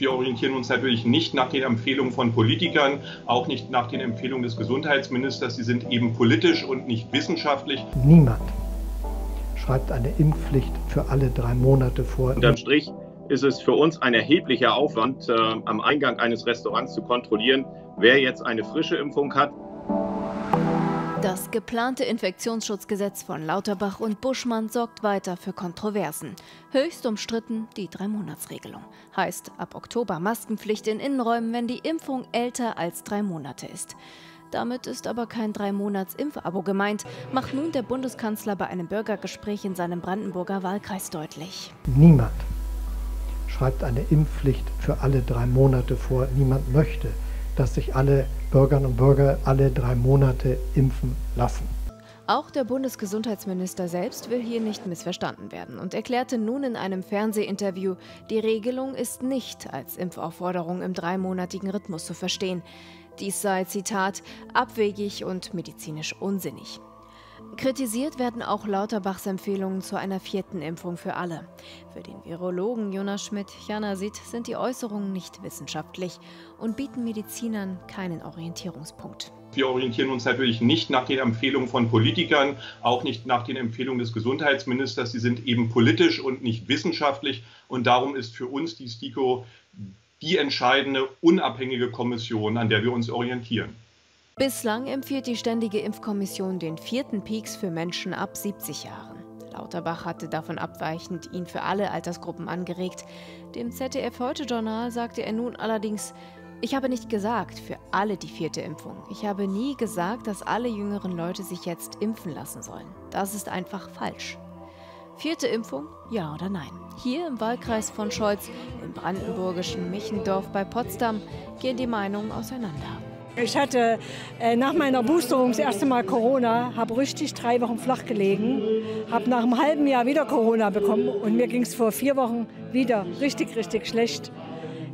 Wir orientieren uns natürlich nicht nach den Empfehlungen von Politikern, auch nicht nach den Empfehlungen des Gesundheitsministers. Sie sind eben politisch und nicht wissenschaftlich. Niemand schreibt eine Impfpflicht für alle drei Monate vor. Unterm Strich ist es für uns ein erheblicher Aufwand, äh, am Eingang eines Restaurants zu kontrollieren, wer jetzt eine frische Impfung hat. Das geplante Infektionsschutzgesetz von Lauterbach und Buschmann sorgt weiter für Kontroversen. Höchst umstritten die Drei-Monats-Regelung. Heißt ab Oktober Maskenpflicht in Innenräumen, wenn die Impfung älter als drei Monate ist. Damit ist aber kein Drei-Monats-Impfabo gemeint, macht nun der Bundeskanzler bei einem Bürgergespräch in seinem Brandenburger Wahlkreis deutlich. Niemand schreibt eine Impfpflicht für alle drei Monate vor. Niemand möchte, dass sich alle Bürgerinnen und Bürger alle drei Monate impfen lassen. Auch der Bundesgesundheitsminister selbst will hier nicht missverstanden werden und erklärte nun in einem Fernsehinterview, die Regelung ist nicht als Impfaufforderung im dreimonatigen Rhythmus zu verstehen. Dies sei, Zitat, abwegig und medizinisch unsinnig. Kritisiert werden auch Lauterbachs Empfehlungen zu einer vierten Impfung für alle. Für den Virologen Jonas Schmidt-Jana sieht, sind die Äußerungen nicht wissenschaftlich und bieten Medizinern keinen Orientierungspunkt. Wir orientieren uns natürlich nicht nach den Empfehlungen von Politikern, auch nicht nach den Empfehlungen des Gesundheitsministers. Sie sind eben politisch und nicht wissenschaftlich. Und darum ist für uns die STIKO die entscheidende unabhängige Kommission, an der wir uns orientieren. Bislang empfiehlt die Ständige Impfkommission den vierten Peaks für Menschen ab 70 Jahren. Lauterbach hatte davon abweichend ihn für alle Altersgruppen angeregt. Dem ZDF Heute Journal sagte er nun allerdings, ich habe nicht gesagt, für alle die vierte Impfung. Ich habe nie gesagt, dass alle jüngeren Leute sich jetzt impfen lassen sollen. Das ist einfach falsch. Vierte Impfung, ja oder nein? Hier im Wahlkreis von Scholz, im brandenburgischen Michendorf bei Potsdam, gehen die Meinungen auseinander. Ich hatte äh, nach meiner Boosterung das erste Mal Corona, habe richtig drei Wochen flach gelegen, habe nach einem halben Jahr wieder Corona bekommen und mir ging es vor vier Wochen wieder richtig, richtig schlecht.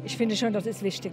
Ich finde schon, das ist wichtig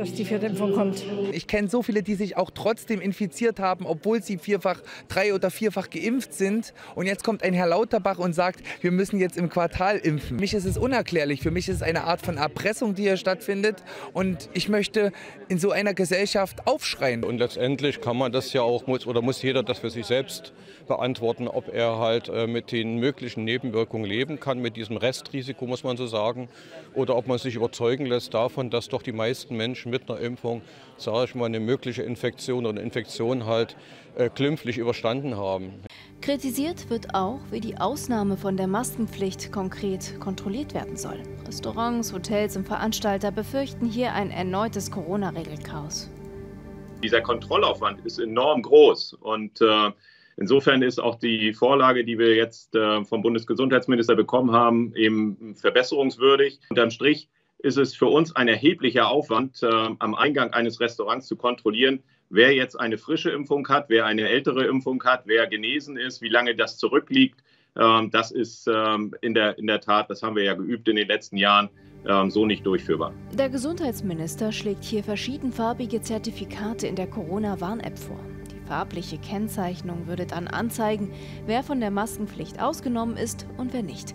dass die vierte Impfung kommt. Ich kenne so viele, die sich auch trotzdem infiziert haben, obwohl sie vierfach, drei oder vierfach geimpft sind. Und jetzt kommt ein Herr Lauterbach und sagt, wir müssen jetzt im Quartal impfen. Für mich ist es unerklärlich. Für mich ist es eine Art von Erpressung, die hier stattfindet. Und ich möchte in so einer Gesellschaft aufschreien. Und letztendlich kann man das ja auch, muss, oder muss jeder das für sich selbst beantworten, ob er halt äh, mit den möglichen Nebenwirkungen leben kann, mit diesem Restrisiko, muss man so sagen, oder ob man sich überzeugen lässt davon, dass doch die meisten Menschen mit einer Impfung, sage ich mal, eine mögliche Infektion oder Infektion halt äh, glimpflich überstanden haben. Kritisiert wird auch, wie die Ausnahme von der Maskenpflicht konkret kontrolliert werden soll. Restaurants, Hotels und Veranstalter befürchten hier ein erneutes Corona-Regelchaos. Dieser Kontrollaufwand ist enorm groß und äh, Insofern ist auch die Vorlage, die wir jetzt äh, vom Bundesgesundheitsminister bekommen haben, eben verbesserungswürdig. Unterm Strich ist es für uns ein erheblicher Aufwand, äh, am Eingang eines Restaurants zu kontrollieren, wer jetzt eine frische Impfung hat, wer eine ältere Impfung hat, wer genesen ist, wie lange das zurückliegt. Ähm, das ist ähm, in, der, in der Tat, das haben wir ja geübt in den letzten Jahren, ähm, so nicht durchführbar. Der Gesundheitsminister schlägt hier verschiedenfarbige Zertifikate in der Corona-Warn-App vor. Die farbliche Kennzeichnung würde dann anzeigen, wer von der Maskenpflicht ausgenommen ist und wer nicht.